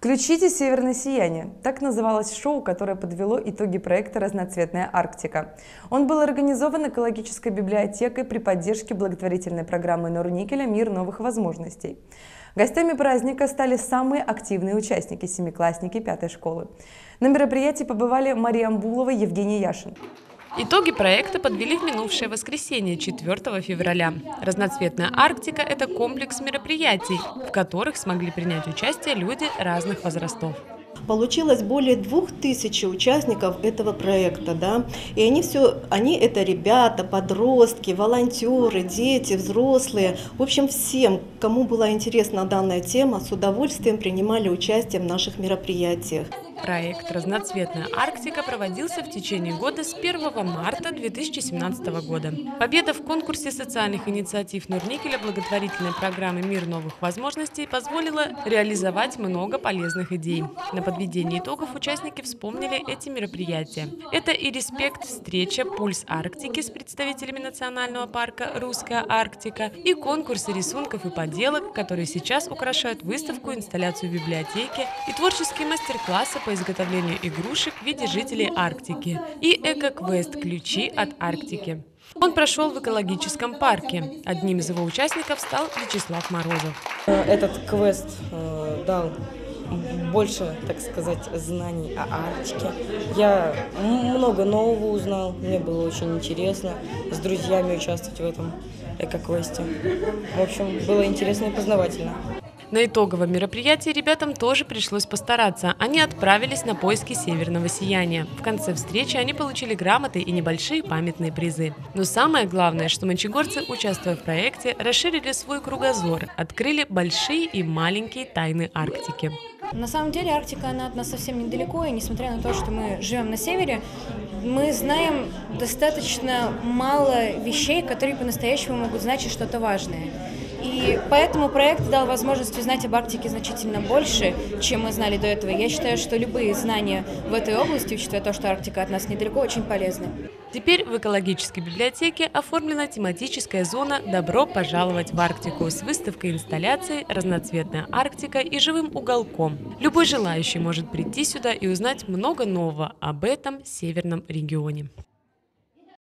Включите «Северное сияние». Так называлось шоу, которое подвело итоги проекта «Разноцветная Арктика». Он был организован экологической библиотекой при поддержке благотворительной программы Норникеля «Мир новых возможностей». Гостями праздника стали самые активные участники – семиклассники пятой школы. На мероприятии побывали Мария Амбулова Евгений Яшин. Итоги проекта подвели в минувшее воскресенье, 4 февраля. Разноцветная Арктика – это комплекс мероприятий, в которых смогли принять участие люди разных возрастов. Получилось более двух тысяч участников этого проекта, да, и они все, они это ребята, подростки, волонтеры, дети, взрослые, в общем, всем, кому была интересна данная тема, с удовольствием принимали участие в наших мероприятиях. Проект «Разноцветная Арктика» проводился в течение года с 1 марта 2017 года. Победа в конкурсе социальных инициатив Нурникеля благотворительной программы «Мир новых возможностей» позволила реализовать много полезных идей. На подведении итогов участники вспомнили эти мероприятия. Это и «Респект», встреча «Пульс Арктики» с представителями национального парка «Русская Арктика» и конкурсы рисунков и поделок, которые сейчас украшают выставку, инсталляцию в библиотеке и творческие мастер-классы по по изготовлению игрушек в виде жителей Арктики и эко-квест «Ключи от Арктики». Он прошел в экологическом парке. Одним из его участников стал Вячеслав Морозов. Этот квест э, дал больше, так сказать, знаний о Арктике. Я много нового узнал, мне было очень интересно с друзьями участвовать в этом эко-квесте. В общем, было интересно и познавательно. На итоговом мероприятии ребятам тоже пришлось постараться. Они отправились на поиски северного сияния. В конце встречи они получили грамоты и небольшие памятные призы. Но самое главное, что мочегорцы, участвуя в проекте, расширили свой кругозор, открыли большие и маленькие тайны Арктики. На самом деле Арктика, она от нас совсем недалеко, и несмотря на то, что мы живем на севере, мы знаем достаточно мало вещей, которые по-настоящему могут значить что-то важное. И поэтому проект дал возможность узнать об Арктике значительно больше, чем мы знали до этого. Я считаю, что любые знания в этой области, учитывая то, что Арктика от нас недалеко, очень полезны. Теперь в экологической библиотеке оформлена тематическая зона «Добро пожаловать в Арктику» с выставкой инсталляций «Разноцветная Арктика» и живым уголком. Любой желающий может прийти сюда и узнать много нового об этом северном регионе.